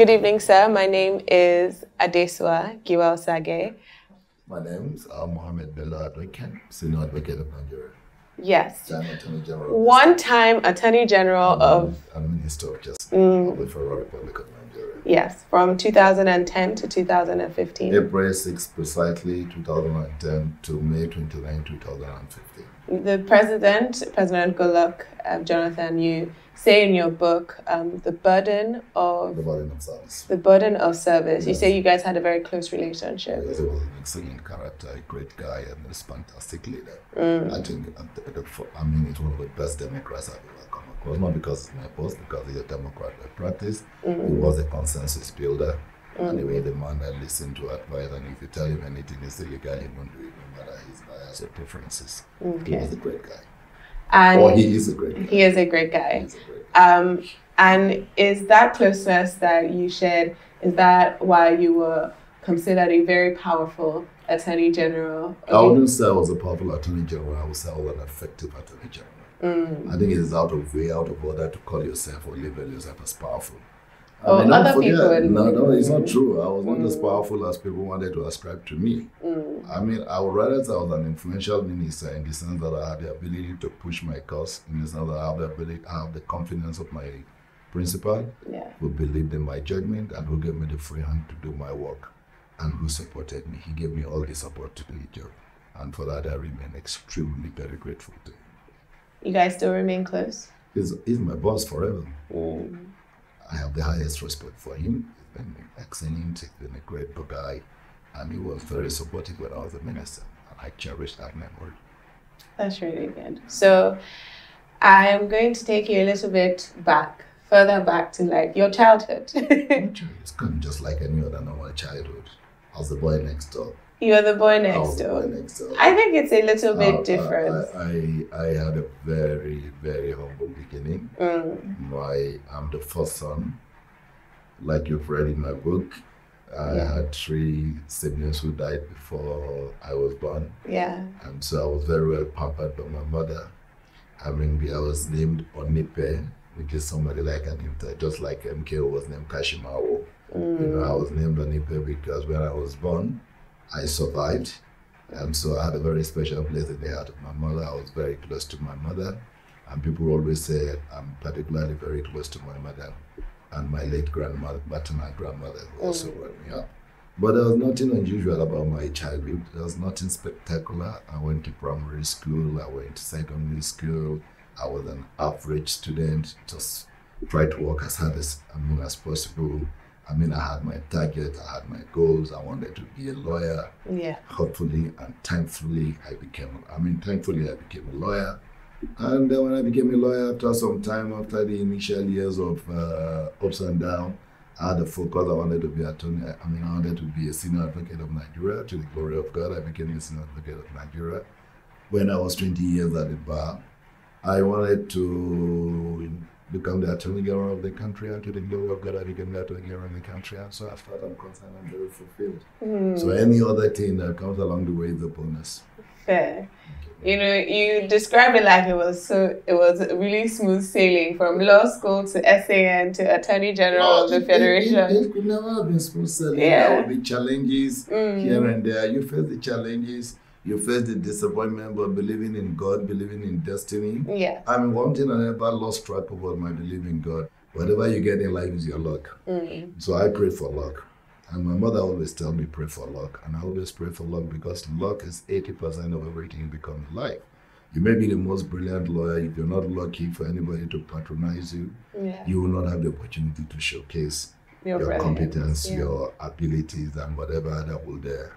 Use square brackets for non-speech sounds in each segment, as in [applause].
Good evening, sir. My name is Adesuwa Giwa-Osagie. My name is uh, Mohammed Bello Adoke, Senior Advocate of Nigeria. Yes. Time Attorney General. One time Attorney General of, and Minister of Justice of the Federal Republic of Nigeria. yes, from 2010 to 2015. April 6, precisely 2010 to May 29, 2015. The president, President Goodluck uh, Jonathan, you say in your book, um, the burden of The burden of service. the burden of service. You say you guys had a very close relationship. Because he was an excellent character, a great guy, and a fantastic leader. Mm. I think, uh, I mean, it's one of the best Democrats I've ever come across. Not because it's my boss, because he's a Democrat by practice. He was a consensus builder. Anyway, the man that listened to advice, and if you tell him anything, he a guy he won't do it, no matter his bias or preferences. He was a great guy. And or he is a great guy. he is a great guy. He's a great guy. Um, and is that closeness that you shared, is that why you were considered a very powerful Attorney General? I wouldn't say I was a powerful attorney general. I would say I was an effective attorney general. Mm. I think it is out of way, out of order to call yourself or label yourself as powerful. Oh, other forget- people No, no, it's not true. I was not Mm. as powerful as people wanted to ascribe to me. Mm. I mean, I would rather say I was an influential minister in the sense that I had the ability to push my cause, in the sense that I have the ability, I have the confidence of my principal, Yeah. who believed in my judgment and who gave me the free hand to do my work and who supported me. He gave me all the support to do the job. And for that, I remain extremely very grateful to him. You guys still remain close? He's, he's my boss forever. Mm. I have the highest respect for him. He's been excellent, he's been a great guy, and he was very supportive when I was a minister. And I cherish that memory. That's really good. So I'm going to take you a little bit back, further back to like your childhood. [laughs] It's kind of just like any other normal childhood. I was the boy next door. You're the boy next was the boy door. next door. I think it's a little bit Uh, different. I, I, I had a very, very humble beginning. Mm. My, I'm the first son. Like you've read in my book, I Yeah. had three siblings who died before I was born. Yeah. And so I was very well pampered by my mother. I mean, I was named Onipe, which is somebody like Anita, just like MKO was named Kashimawo. You know, I was named Onipe because when I was born, I survived. And so I had a very special place in the heart of my mother. I was very close to my mother. And people always say I'm particularly very close to my mother and my late grandmother, maternal grandmother, who also mm. brought me up. But there was nothing unusual about my childhood. There was nothing spectacular. I went to primary school, I went to secondary school. I was an average student, just tried to work as hard as, as possible. I mean, I had my target, I had my goals. I wanted to be a lawyer. Yeah. Hopefully and thankfully, I became, I mean, thankfully, I became a lawyer. And then when I became a lawyer, after some time, after the initial years of uh, ups and downs, I had a focus. I wanted to be attorney. I mean, I wanted to be a senior advocate of Nigeria. To the glory of God, I became a senior advocate of Nigeria. When I was 20 years at the bar, I wanted to become the attorney general of the country. And to the glory of God, I became the attorney general of the country. And so, as far as I'm concerned, I'm very fulfilled. Mm. So, any other thing that comes along the way is a bonus. Fair. You know, you describe it like it was so it was really smooth sailing from law school to SAN to Attorney General of the it- Federation. It, it could never have been smooth sailing. Yeah. There will be challenges Mm. here and there. You face the challenges, you face the disappointment, but believing in God, believing in destiny. Yeah. I mean, one thing I never lost track of was my belief in God. Whatever you get in life is your luck. Mm. So I pray for luck. And my mother always tell me pray for luck. And I always pray for luck because luck is 80% of everything you become in life. You may be the most brilliant lawyer. If you're not lucky for anybody to patronize you, Yeah. you will not have the opportunity to showcase Your your competence, yeah. your abilities, and whatever that will uh,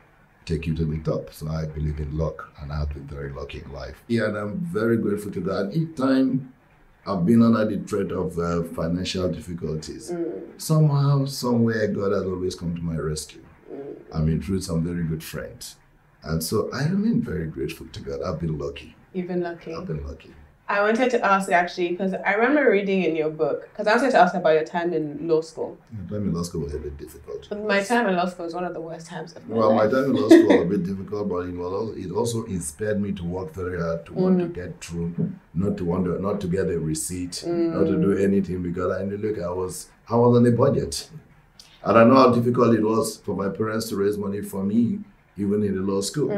take you to the top. So I believe in luck, and I've been very lucky in life. Yeah, and I'm very grateful to God. Each time I've been under the threat of uh, financial difficulties, Mm. somehow, somewhere, God has always come to my rescue. Mm. I mean, through some very good friends. And so I remain very grateful to God. I've been lucky. You've been lucky. I've been lucky. I wanted to ask actually because I remember reading in your book because I wanted to ask about your time in law school. My time in law school was a bit difficult. My time in law school was one of the worst times of my Well, my time in law school was a bit [laughs] difficult, but it was also, it also inspired me to work very hard, to want to mm. get through, not to to, not to get a receipt, not to do mm. anything because I knew look, I was I was on a budget, and I know how difficult it was for my parents to raise money for me, even in the law school.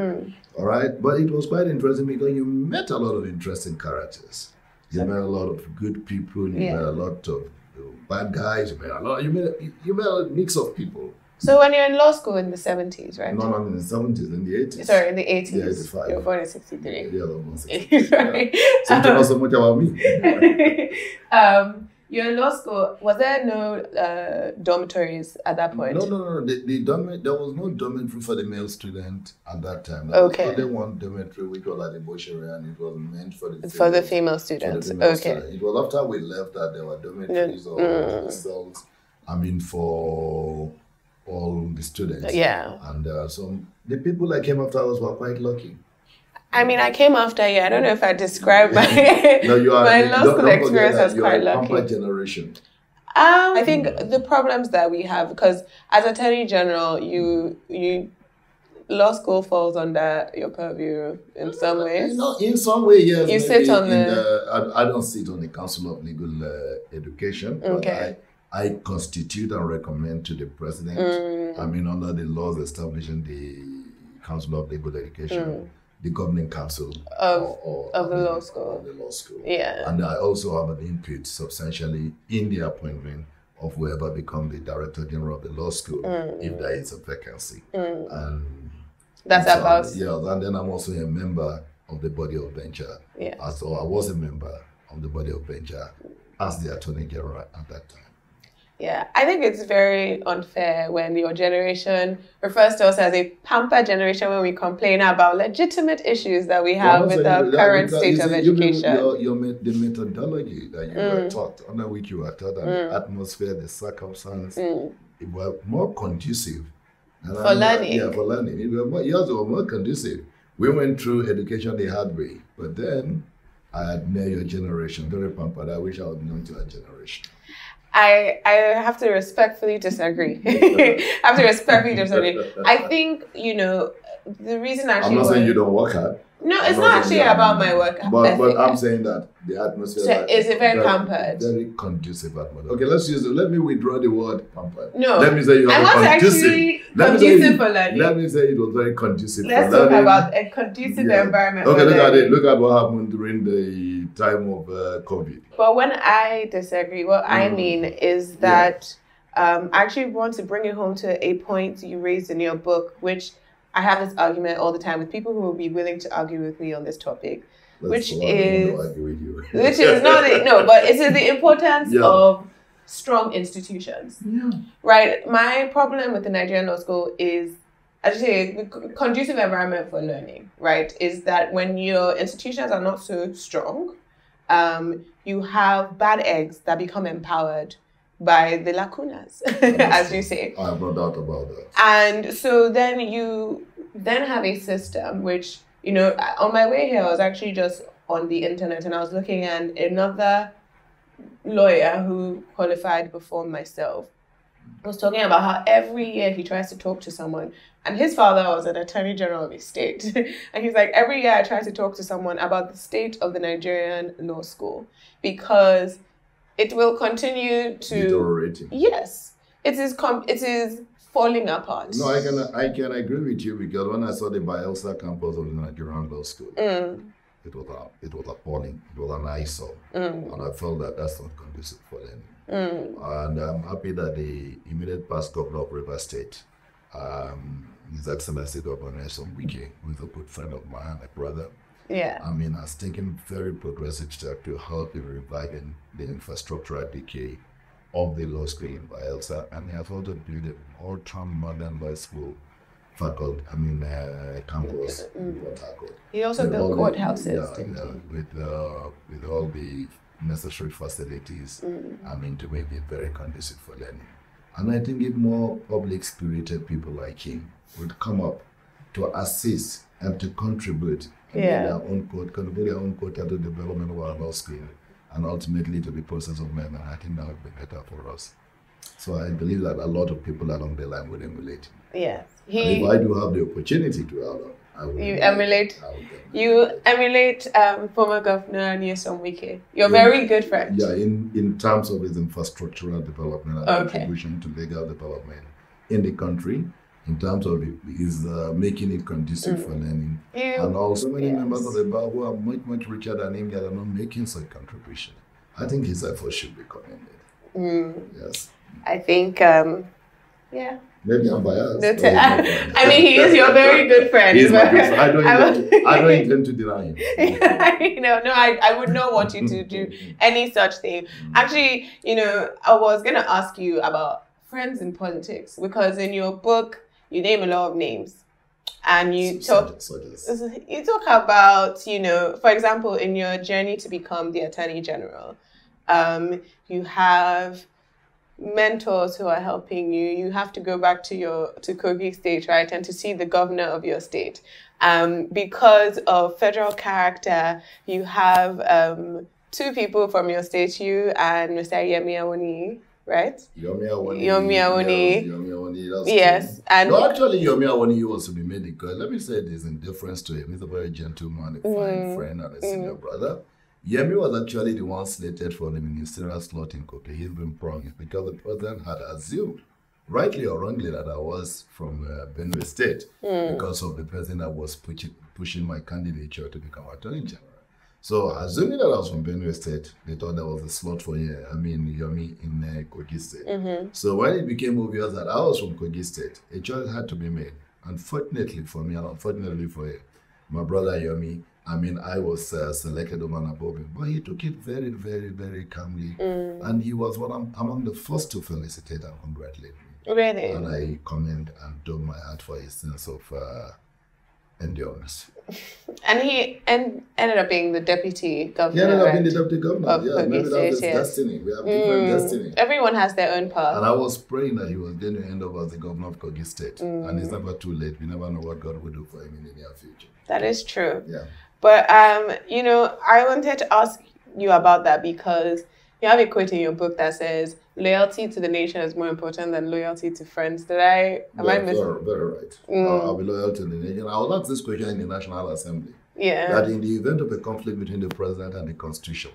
All right, but it was quite interesting because you met a lot of interesting characters. You met a lot of good people. You Yeah. met a lot of bad guys. You met a lot. You met you met a mix of people. So when you're in law school in the seventies, right? Not only in the seventies, in the eighties. Sorry, in the eighties. Yeah, 85. You were born in sixty three. Yeah, that [laughs] was Sorry. So you don't know so much about me. [laughs] um, you're in law school. Was there no uh, dormitories at that point? No, no, no. The, the dormit, there was no dormitory for the male student at that time. Okay. Was only one dormitory which was at the Boshery and it was meant for the For the female for the students. female Okay. student. It was after we left that there were dormitories or Mm. cells. I mean, for all the students. Yeah. And uh, some the people that came after us were quite lucky. I mean, I came after you. I don't know if I describe my [laughs] No, you are. [laughs] my don't- law don't school experience as quite are lucky. generation. Um, I think the problems that we have because as attorney general, you you law school falls under your purview in some ways. You know, in some way, yes. You sit on in the- I, I don't sit on the Council of Legal uh, Education, but Okay. I, I constitute and recommend to the president. Mm. I mean, under the laws establishing the Council of Legal Education, the governing council Mm. Of- or- or- of the mean, law school. The law school. Yeah. And I also have an input substantially in the appointment of whoever become the director general of the law school if there is a vacancy. And Mm. That's so, about yeah, and then I'm also a member of the body of Benchers. Yeah. As so I was a member of the body of Benchers as the attorney general at that time. Yeah, I think it's very unfair when your generation refers to us as a pamper generation when we complain about legitimate issues that we have Well, with our you- that- current state of mean education. Your, your, the methodology that you Mm. were taught, under which you were taught, and the atmosphere, the circumstance, Mm. it were more conducive. And For I- learning. Yeah, for learning. It were more, it were more conducive. We went through education the hard way, but then I admire your generation, very pampered. I wish I would belong to that generation. I I have to respectfully disagree. [laughs] I have to respectfully disagree. I think you know the reason actually. I'm not saying you don't work hard. No, it's not not actually that. about my work. But, but. I'm saying that the atmosphere So that- is it very that- pampered? Very conducive atmosphere. Okay, let's use it. Let me withdraw the word pampered. No. Let me say you I have want a conducive. actually let me say conducive you- for learning. Let me say it was very conducive Let's for talk learning. about a conducive Yeah. environment. Okay, for look at it. Look at what happened during the time of uh, COVID. But when I disagree, what I Mm. mean is that um, I actually want to bring it home to a point you raised in your book, which I have this argument all the time with people who will be willing to argue with me on this topic, That's Which the one I want to is- argue with you. which is not no, but it is the importance Yeah. of strong institutions. yeah. Right. My problem with the Nigerian law school is, as you say, the conducive environment for learning. Right. Is that when your institutions are not so strong, um, you have bad eggs that become empowered by the lacunas, [laughs] as you say. I have no doubt about that. And so then you then have a system which, you know, on my way here, I was actually just on the internet and I was looking at another lawyer who qualified before myself was talking about how every year he tries to talk to someone and his father was an attorney general of a state [laughs] and he's like every year i try to talk to someone about the state of the nigerian law school because it will continue to Deteriorating. Yes, it is. Com- it is falling apart. No, I can I can agree with you because when I saw the Bayelsa campus of the Nigerian Law School, Mm, it was a, it was appalling. It was an eyesore, mm, and I felt that that's not conducive for learning. mm. And I'm happy that the immediate past governor of River State, um, His Excellency Governor Nyesom Wike, who is a good friend of mine, a brother, Yeah. I mean, has taken very progressive steps to help in reviving the infrastructural decay of the law school in Bayelsa, and he has also built an ultra modern law school faculty, I mean, uh, campus Harcourt. He also built courthouses. yeah, didn't yeah, he? with uh, with all the necessary facilities. Mm. I mean, to make it very conducive for learning. And I think if more public spirited people like him would come up to assist and to contribute and Yeah. their own quote, contribute their own quota to the development of our law school and ultimately to the process of amendment. I think that would be better for us. So I believe that a lot of people along the line would emulate. Yes. And if He I do have the opportunity to I will. You emulate? Emulate. you emulate um, former governor Nyesom Wike. You're Yeah. very good friends. Yeah, in, in terms of his infrastructural development and Okay. contribution to legal development in the country, in terms of it, is uh, making it conducive for learning. And also many Yes. members of the bar who are much, much richer than him that are not making such contribution. I think his effort should be commended. mm, Yes. I think um, yeah. Maybe I'm biased. The but t- he's my friend. [laughs] I mean, he is your very good friend. He's my good friend. I don't, [laughs] I intend, I don't intend to deny him. [laughs] you know, no, I, I would not want you to do any such thing. Actually, you know, I was gonna ask you about friends in politics because in your book you name a lot of names, and you talk [laughs] you talk about you know, for example, in your journey to become the attorney general, um, you have mentors who are helping you. You have to go back to your to Kogi State, right, and to see the governor of your state. Um, because of federal character, you have um, two people from your state, you and Mr. Yemi Awoni, right? Yomi Awoni. Yomi Awoni. Yes, Yomi Awoni. Yes, and No, actually, Yomi Awoni was to be made because let me say this in deference to him. He's a very gentleman, a fine Mm. friend, and a senior brother. Yemi was actually the one slated for the ministerial slot in Kogi. He's been promised because the president had assumed, rightly or wrongly, that I was from uh, Benue State because of the person that was pushing, pushing my candidature to become attorney general. So, assuming that I was from Benue State, they thought there was a slot for uh, I mean, Yomi in uh, Kogi State. Mm-hmm. So when it became obvious that I was from Kogi State, a choice had to be made. Unfortunately for me, and unfortunately for you, my brother Yomi, I mean, I was uh, selected over him, but he took it very, very, very calmly, and he was one of, among the first to felicitate and congratulate me. really, And I commend and do my heart for his sense of uh, endurance. and he en- ended up being the deputy governor. He ended up being the deputy governor. Of yeah, maybe that was his yes. destiny. We have different Mm, destiny. Everyone has their own path. And I was praying that he was going to end up as the governor of Kogi State. And Mm. it's never too late. We never know what God will do for him in the near future. That is true. Yeah. But um, you know, I wanted to ask you about that because you have a quote in your book that says loyalty to the nation is more important than loyalty to friends. Did I am I Very, missing? very, very right. Mm. I'll, I'll be loyal to the nation. I will ask this question in the National Assembly. Yeah. That in the event of a conflict between the president and the constitution,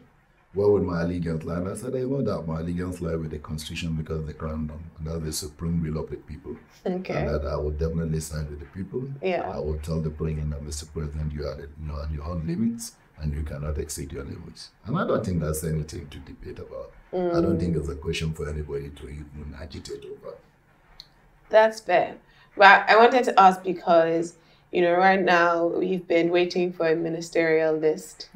where would my allegiance lie? And I said, I know that my allegiance lie with the constitution because the crown. And that's the supreme will of the people. Okay. And that I will definitely side with the people. Yeah. I will tell the president that Mr. President, you are the, you are your own limits and you cannot exceed your limits. And I don't think that's anything to debate about. I don't think it's a question for anybody to even agitate over. That's fair. But I wanted to ask because, you know, right now we've been waiting for a ministerial list.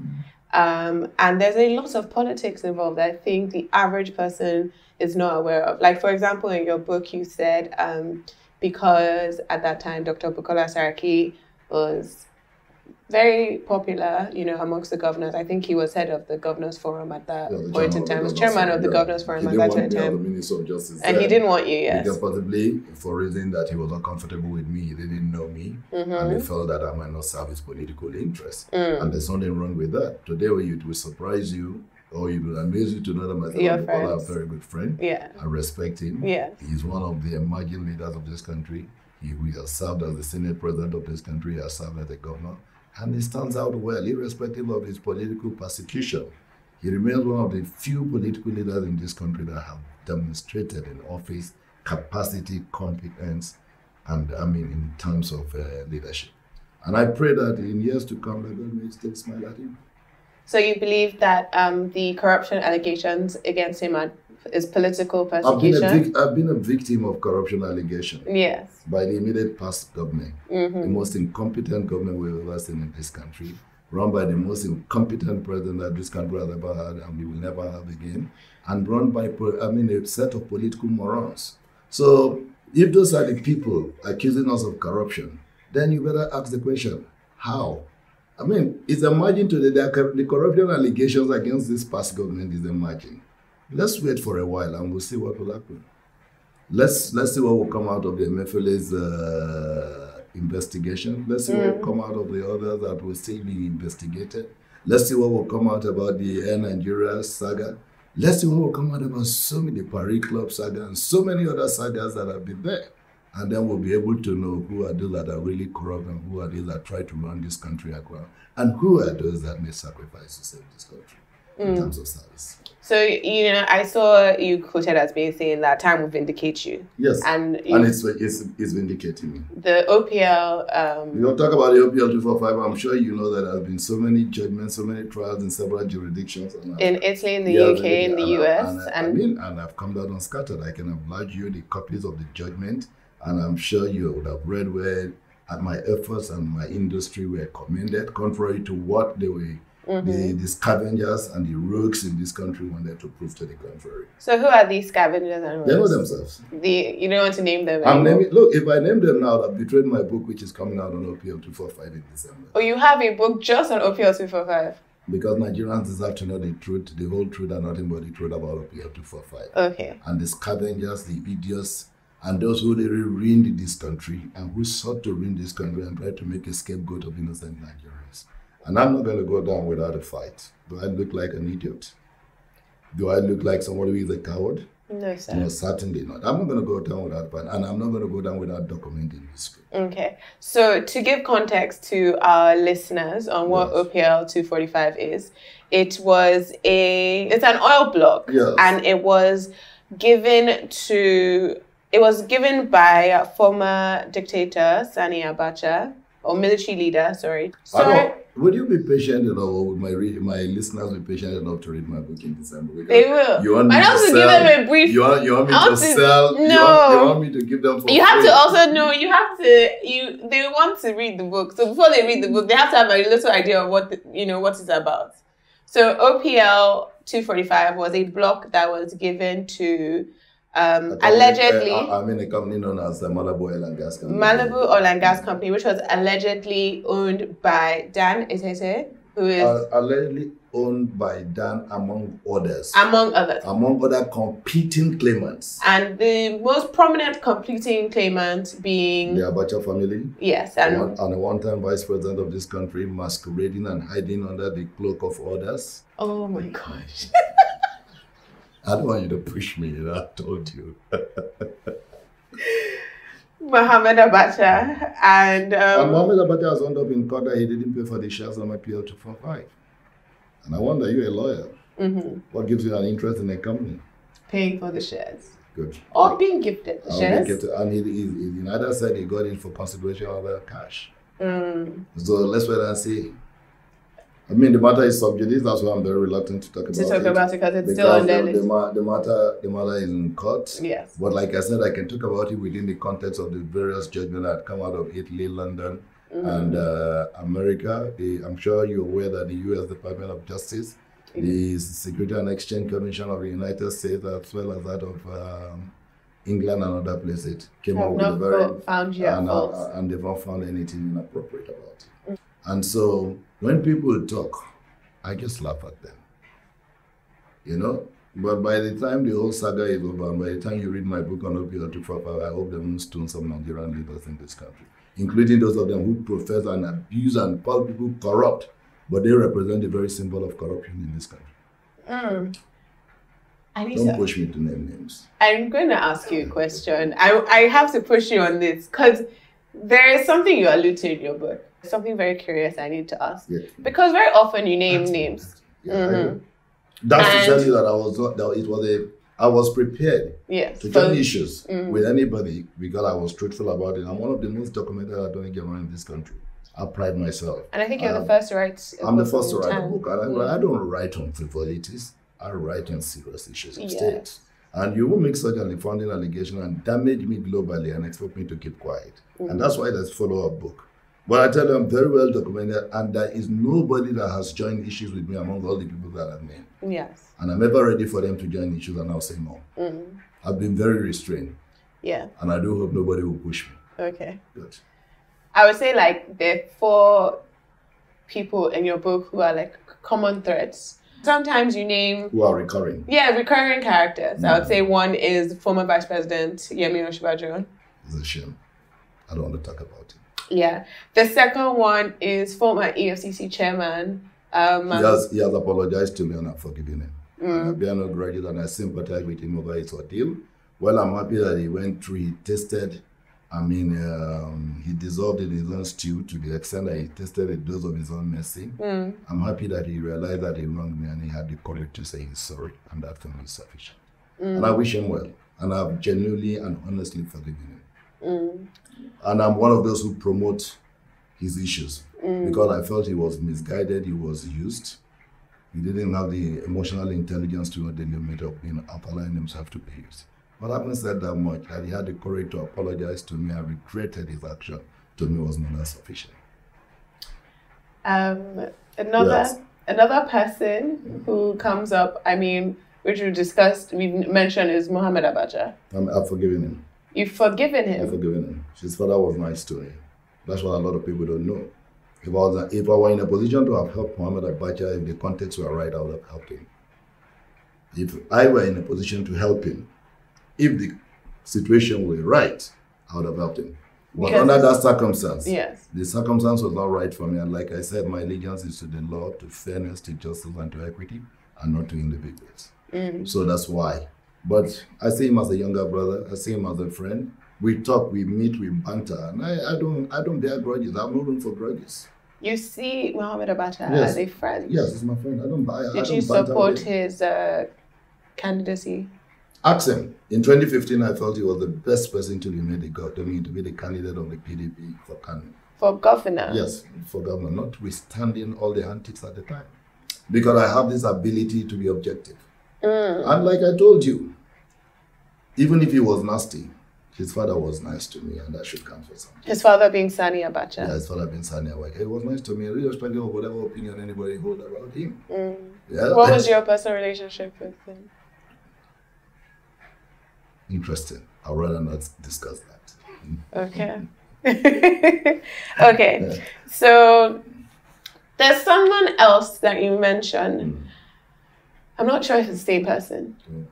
Um, and there's a lot of politics involved. I think the average person is not aware of. Like, for example, in your book, you said um, because at that time Dr. Bukola Saraki was very popular, you know, amongst the governors. I think he was head of the governors forum at that Yeah, point in time. He was chairman of the governors forum He at that point in time. the Minister of Justice. And he didn't want you, yes. Because possibly for reason that he was uncomfortable with me, he didn't know me, and Mm-hmm. he felt that I might not serve his political interests. Mm. And there's nothing wrong with that. Today, it will surprise you or it will amaze you to know that myself Your and are a very good friend. Yeah. I respect him. Yeah. He's one of the emerging leaders of this country. He, we has served as the Senate president of this country, he has served as the governor, and he stands out well, irrespective of his political persecution. He remains one of the few political leaders in this country that have demonstrated in office capacity, competence, and I mean, in terms of uh, leadership. And I pray that in years to come, God may still smile at him. So you believe that um, the corruption allegations against him are, is political I've been, persecution? vic- I've been a victim of corruption allegations. Yes. by the immediate past government, mm-hmm. the most incompetent government we've ever seen in this country, run by the most incompetent president that this country has ever had and we will never have again, and run by, I mean, a set of political morons. So, if those are the people accusing us of corruption, then you better ask the question, how? I mean, it's emerging today the corruption allegations against this past government is emerging. Let's wait for a while and we'll see what will happen let's let's see what will come out of the Emefiele's uh, investigation. Let's see what will come out of the others that will still be investigated. Let's see what will come out about the Air Nigeria saga. Let's see what will come out about so many Paris Club saga and so many other sagas that have been there. And then we'll be able to know who are those that are really corrupt and who are those that try to run this country aground and who are those that may sacrifice to save this country in terms of service. So you know, I saw you quoted as being saying that time will vindicate you, Yes. and, you, and it's, it's, it's vindicating me. the OPL. Um, You don't talk about the OPL 245. I'm sure you know that there have been so many judgments, so many trials in several jurisdictions. In Italy, in the Yeah, UK, in the and I- US, and, I- and, I mean, and I've come down unscattered. I can oblige you the copies of the judgment, and I'm sure you would have read where at my efforts and my industry were commended, contrary to what they were. Mm-hmm. The, the scavengers and the rogues in this country wanted to prove to the contrary. so who are these scavengers and rogues? They know themselves. The you don't want to name them. I'm naming, look, if I name them now, I've betrayed my book, which is coming out on OPL 245 in December. Oh, you have a book just on OPL two four five. Because Nigerians deserve to know the truth, the whole truth, and nothing but the truth about OPL 245. Okay. And the scavengers, the idiots, and those who really ruined this country and who sought to ruin this country and tried to make a scapegoat of innocent Nigerians. And I'm not going to go down without a fight. Do I look like an idiot? Do I look like someone who is a coward? No, sir. No, certainly not. I'm not going to go down without fight, and I'm not going to go down without documenting history. Okay. So to give context to our listeners on what Yes. OPL 245 is, it was a it's an oil block Yes. and it was given to it was given by former dictator Sani Abacha or military leader, sorry. I So don't- would you be patient enough, or would my re- my listeners be patient enough to read my book in December? Because they will. You want me I to have to sell, give them a brief You want, you want me I to want to- sell? You want, No. you want me to give them you have free? to also know you have to you they want to read the book so before they read the book they have to have a little idea of what the, you know what it's about so opl 245 was a block that was given to um, allegedly uh, I'm in a company known as the Malabu Oil and Gas Company. Malabu oil and gas company which was allegedly owned by dan Etete, who is Uh, allegedly owned by Dan, among others, among others among other competing claimants. and the most prominent competing claimant being The Abacha family, yes and one- and a one-time vice president of this country, masquerading and hiding under the cloak of others. oh my gosh [laughs] I don't want you to push me. You [laughs] know, I told you. Mohammed Abacha and And um, Mohammed Abacha has wound up in court that he didn't pay for the shares on OPL 245. And I wonder, you're a lawyer. mhm, What gives you an interest in a company? paying for the shares Good. or being gifted the I'll shares. make it- and he, he, he neither said he got it for consideration of cash. Mm, So let's wait and see. I mean, the matter is subject. That's why I'm very reluctant to talk about it. to talk it. about it because it's because still on the, the, the matter, the matter is in court. Yes. But like I said, I can talk about it within the context of the various judgments that come out of Italy, London, Mm-hmm. and uh, America. The, I'm sure you're aware that the U.S. Department of Justice, the Security and Exchange Commission of the United States, as well as that of um, England and other places, came Have up with a very found you and, uh, and they've not found anything inappropriate about it. And so when people talk, I just laugh at them. You know? But by the time the whole saga is over, and by the time you read my book on opioid to proper, I hope they won't stone some Nigerian leaders in this country, including those of them who profess and abuse and call people corrupt, but they represent the very symbol of corruption in this country. Mm. I need Don't to, push me to name names. I'm going to ask you a question. I, I have to push you on this because there is something you allude to in your book. Something very curious I need to ask. Yeah. Because very often you name That's- names. Yeah, I Mhm. That's And- to tell you that I was not, that it was a, I was prepared Yes. to join issues Mm. with anybody because I was truthful about it. I'm one of the most documented attorney general in this country. I pride myself. and I think you're the Um, first to write. I'm the first to write a book, I, Mm. I don't write on frivolities. I write on serious issues of state. And you will make such an founding allegation and damage me globally and expect me to keep quiet. Mm. And that's why there's follow-up book. But I tell you, I'm very well documented, and there is nobody that has joined issues with me among all the people that I've met. Yes. And I'm ever ready for them to join issues, and I'll say no. Mm. I've been very restrained, Yeah. and I do hope nobody will push me. Okay. Good. I would say like there are four people in your book who are like common threads. Sometimes you name Who are recurring? yeah recurring characters. I Mm. would say one is former Vice President Yemi Osinbajo. It's a shame. I don't want to talk about it. Yeah. The second one is former EFCC chairman. Um, He has, he has apologized to me and I've forgiven him. And I bear no grudges and I sympathize with him over his ordeal. Well, I'm happy that he went through, he tasted, I mean, um, he dissolved in his own stew to the extent that he tasted a dose of his own mercy. I'm happy that he realized that he wronged me and he had the courage to say he's sorry, and that for me is sufficient. And I wish him well, and I've genuinely and honestly forgiven him. And I'm one of those who promote his issues because I felt he was misguided, he was used. He didn't have the emotional intelligence to know the limit of you know, allowing himself to be used. But having said that much, that he had the courage to apologize to me I regretted his action, to me was not sufficient. Um, another Yes. another person who comes up, I mean, which we discussed, we mentioned is Muhammad Abacha. I'm, I've forgiven him. You've forgiven him. I've forgiven him. His father was nice to him. That's what a lot of people don't know. If I, was, if I were in a position to have helped Muhammad Abacha, if the context were right, I would have helped him. If I were in a position to help him, if the situation were right, I would have helped him. But Because- under that circumstance, Yes. the circumstance was not right for me. And like I said, my allegiance is to the law, to fairness, to justice, and to equity, and not to individuals. Mm. So that's why. But I see him as a younger brother. I see him as a friend. We talk, we meet, we banter, and I, I don't, I don't bear grudges. I have no room for grudges. You see Mohammed Abacha Yes. as a friend. Yes, he's my friend. I don't. I, I Did don't you support his uh, candidacy? Ask him. In 2015, I felt he was the best person to be made the go- to me to be the candidate of the PDP for Kano. For governor? Yes, for governor, notwithstanding all the antics at the time. Because I have this ability to be objective. And like I told you, even if he was nasty, his father was nice to me, and that should count for something. His father being Sani Abacha. Yeah, his father being Sani Abacha. He was nice to me, irrespective of whatever opinion anybody hold about him. Yeah. What was [laughs] your personal relationship with him? Interesting. I'd rather not discuss that. Okay. [laughs] okay. [laughs] So there's someone else that you mentioned. I'm not sure if it's the same person. Mm.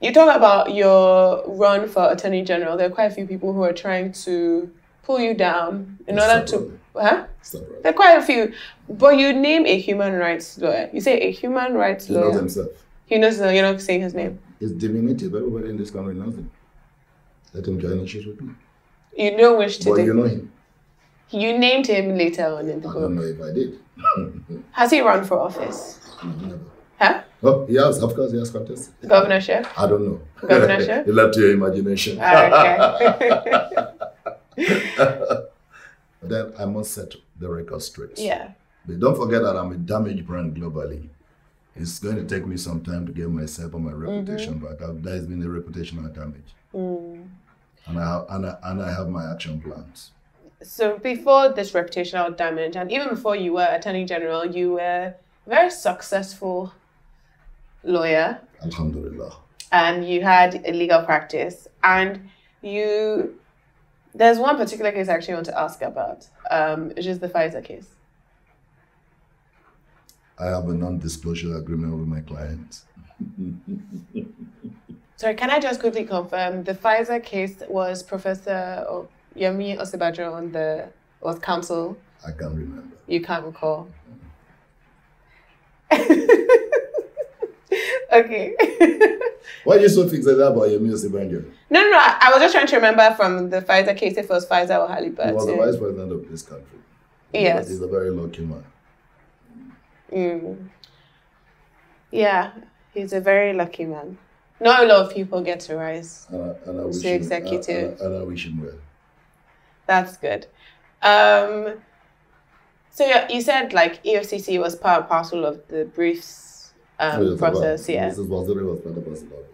You talk about your run for attorney general. There are quite a few people who are trying to pull you down in Yes, order to. Huh? Right. There are quite a few. But you name a human rights lawyer. You say a human rights He knows lawyer. himself. He knows. You're not saying his name. It's diminutive. Everybody in this country knows him. Let him join issues with me. You know which to But you know him. You named him later on in the I book. don't know if I did. [laughs] Has he run for office? No, never. Huh? Oh, he has, of course, he has contested. Governorship? I don't know. Governorship? [laughs] Left to your imagination. Ah, okay. [laughs] Then I must set the record straight. yeah. But don't forget that I'm a damaged brand globally. It's going to take me some time to get myself and my reputation back. I've, there has been a reputational damage. And, I have, and, I, and I have my action plans. So before this reputational damage, and even before you were Attorney General, you were very successful lawyer, Alhamdulillah. and you had a legal practice, and you. There's one particular case I actually want to ask about, um, which is the Pfizer case. I have a non-disclosure agreement with my clients. [laughs] Sorry, can I just quickly confirm the Pfizer case was Professor Yemi Osinbajo on the was counsel? I can't remember. You can't recall. [laughs] okay. [laughs] Why are you so fixated about Yemi Osinbajo? no, no, no. I, I was just trying to remember from the Pfizer case if it was Pfizer or He was the Halliburton. vice president of this country. Yes. He's a very lucky man. Mm. Yeah, he's a very lucky man. Not a lot of people get to rise. And I, and I wish him, executive. And, I- and I wish him well. That's good. Um, so you said like EFCC was part and parcel of the briefs um, yes, process. Yeah, Mrs. Waziri was of it.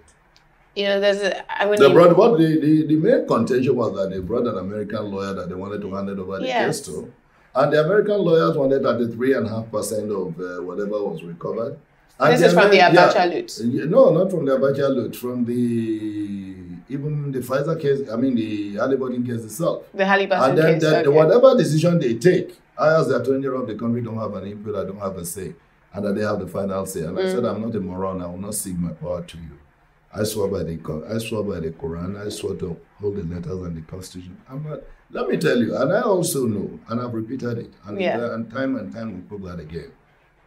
you know, there's a. I They brought what the, the, the main contention was that they brought an American lawyer that they wanted to hand it over the Yes. case to. And the American lawyers wanted 33.5% of uh, whatever was recovered. And this is from the Abacha loot. Yeah, No, not from the Abacha loot, from the even the Pfizer case, I mean the Halliburton case itself. The Halliburton and then case. the, okay. the whatever decision they take, I as the attorney of the country don't have an input, I don't have a say, and that they have the final say. And I Mm. said, I'm not a moron, I will not seek my power to you. I swear by the I swear by the Quran, I swear to hold the letters and the constitution. I'm not Let me tell you, and I also know, and I've repeated it, and, Yeah. and time and time we prove that again.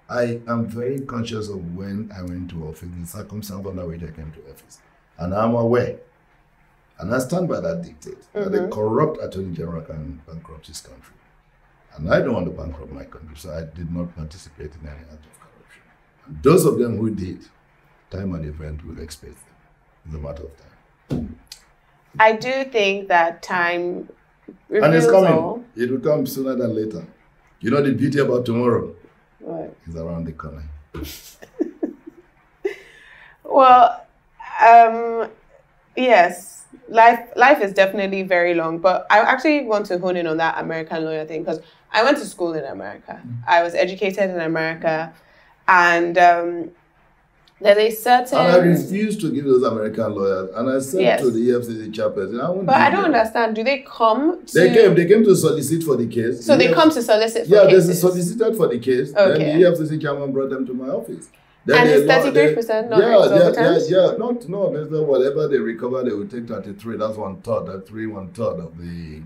I am very conscious of when I went to office, the circumstance under which I came to office. And I'm aware, and I stand by that dictate, that a corrupt attorney general can bankrupt his country. And I don't want to bankrupt my country, so I did not participate in any act of corruption. And those of them who did, time and event will expose them. It's a matter of time. I do think that time And it's coming. all. It will come sooner than later. You know the beauty about tomorrow What? is around the corner. [laughs] Well, um, yes, life life is definitely very long, but I actually want to hone in on that American lawyer thing because I went to school in America. I was educated in America, and um, there's a certain. And I refused to give those American lawyers. And I said Yes. to the EFCC chairperson, I won't but I don't understand. Do they come to? They came, they came to solicit for the case. so they The come to solicit for Yeah, there's a cases. solicited for the case. Okay. Then the EFCC chairman brought them to my office. Then And it's 33% not yeah, yeah, yeah, yeah. Not, no, no, whatever they recover, they will take 33. That's one third, that's three, one third of the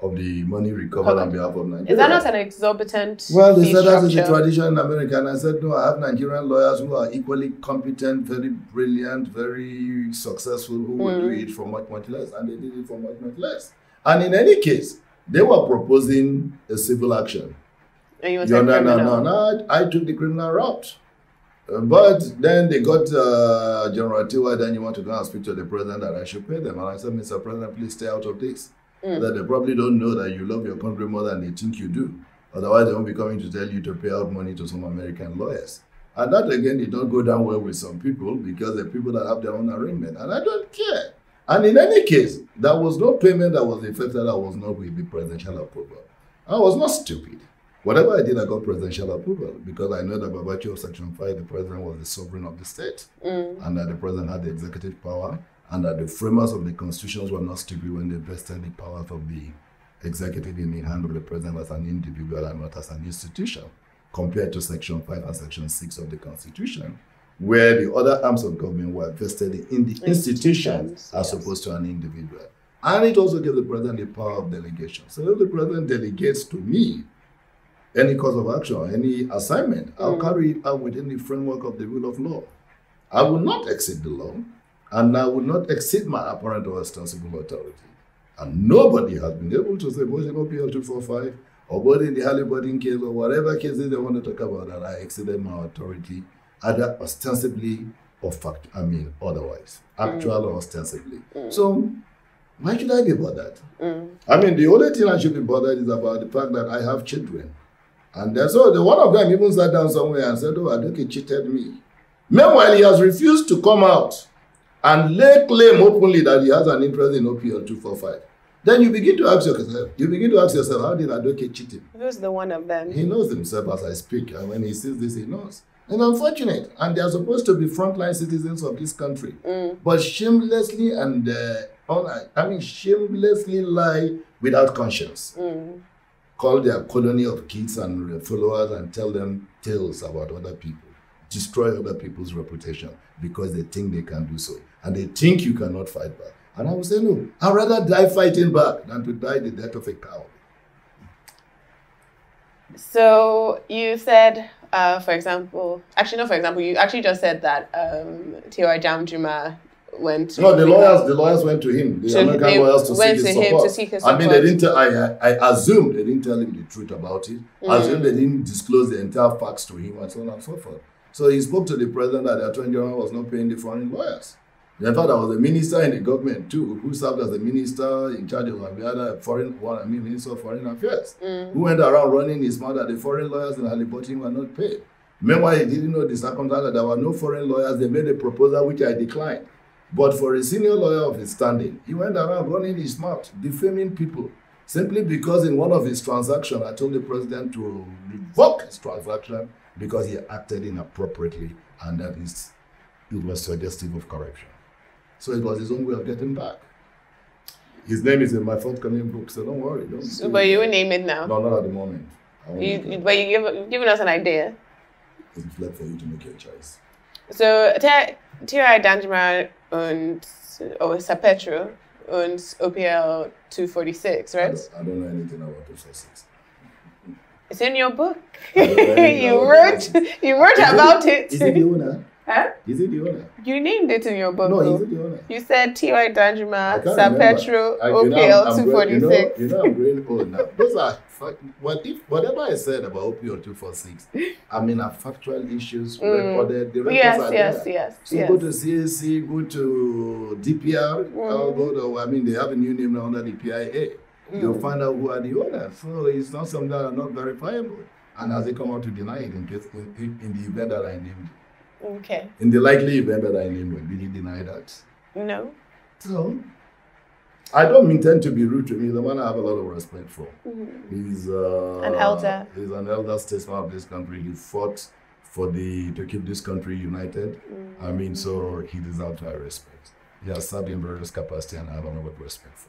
of the money recovered on behalf of Nigeria. Is that not an exorbitant? Well, they said that is the tradition in America, and I said no. I have Nigerian lawyers who are equally competent, very brilliant, very successful, who will do Mm. it for much much less, and they did it for much much less. And in any case, they were proposing a civil action. And you said know, no, no, no. I, I took the criminal route. But then they got uh, General Tiwa, then you want to go and speak to the president that I should pay them. And I said, Mr. President, please stay out of this. Mm. That they probably don't know that you love your country more than they think you do. Otherwise, they won't be coming to tell you to pay out money to some American lawyers. And that again did not go down well with some people because the people that have their own arrangement. And I don't care. And in any case, there was no payment that was effected that was not with the presidential approval. I was not stupid. Whatever I did, I got presidential approval because I know that by virtue of Section 5, the president was the sovereign of the state Mm. and that the president had the executive power and that the framers of the constitutions were not stupid when they vested the powers of the executive in the hand of the president as an individual and not as an institution, compared to Section 5 and Section 6 of the Constitution, where the other arms of government were vested in the institutions Institutions, as yes. opposed to an individual. And it also gave the president the power of delegation. So if the president delegates to me any cause of action or any assignment, I'll Mm. carry it out within the framework of the rule of law. I will not exceed the law, and I will not exceed my apparent or ostensible authority. And nobody has been able to say, both in OPL 245 or both in the Halliburton case or whatever cases they want to talk about, that I exceeded my authority, either ostensibly or fact, I mean, otherwise, actual or ostensibly. So, why should I be bothered? Mm. I mean, the only thing I should be bothered is about the fact that I have children. And so the one of them even sat down somewhere and said, Oh, Adoke cheated me. Meanwhile, he has refused to come out and lay claim openly that he has an interest in OPL 245. Then you begin to ask yourself, you begin to ask yourself, how did Adoke cheat him? Who's the one of them? He knows himself as I speak, and when he sees this, he knows. And unfortunate, and they are supposed to be frontline citizens of this country, Mm. but shamelessly and uh, I mean shamelessly lie without conscience. Mm. Call their colony of kids and followers and tell them tales about other people, destroy other people's reputation because they think they can do so, and they think you cannot fight back. And I would say no, I'd rather die fighting back than to die the death of a cow. So you said, uh, for example, actually, not for example, you actually just said that um, T.Y. Danjuma went to. No, the lawyers, the lawyers went to him, the So American they lawyers to seek his to support. seek his I mean, they didn't. Tell, I, I I assume they didn't tell him the truth about it. I Mm. assume they didn't disclose the entire facts to him, and so on and so forth. So he spoke to the president that the attorney general was not paying the foreign lawyers. In fact, there was a minister in the government too who served as a minister in charge of other foreign, one I mean, minister of foreign affairs, Mm. who went around running his mouth that the foreign lawyers in Halliburton were not paid. Meanwhile, he didn't know the circumstance that there were no foreign lawyers. They made a proposal which I declined. But for a senior lawyer of his standing, he went around running his mouth, defaming people, simply because in one of his transactions, I told the president to revoke his transaction because he acted inappropriately, and that is, it was suggestive of corruption. So it was his own way of getting back. His name is in my forthcoming book, so don't worry. Don't So, but you will name it now. No, not at the moment. You, you- but you give you've given us an idea. It's left for you to make your choice. So T.Y. Danjuma and or Sapetro owns OPL 246, I right? don't, I don't know anything about 246. It's in your book. I don't know anything [laughs] you wrote you wrote about it. Is it the owner? Huh? Is it the owner? You named it in your book. No, is it the owner? You said T.Y. Danjuma, Sapetro, I- you know, OPL I'm- I'm growing- you know- 246. You know, I'm growing old now. Those are what if whatever I said about OPL 246, I mean, are factual issues Mm. recorded. The records Yes, are yes, there. yes, So yes. go to CAC, go to DPR, Mm. go to, I mean, they have a new name now under the PIA. You'll Mm. find out who are the owners. So it's not something that are not verifiable. And as they come out to deny it in, case, in, in, in the event that I named, Okay. in the likely event that I named, him, did he deny that? No. So, I don't intend to be rude to him. He's the man I have a lot of respect for. Mhm. He's uh, An elder. He's an elder statesman of this country. He fought for the to keep this country united. I mean, so he deserves our respect. He has served in various capacities, and I have a lot of respect for.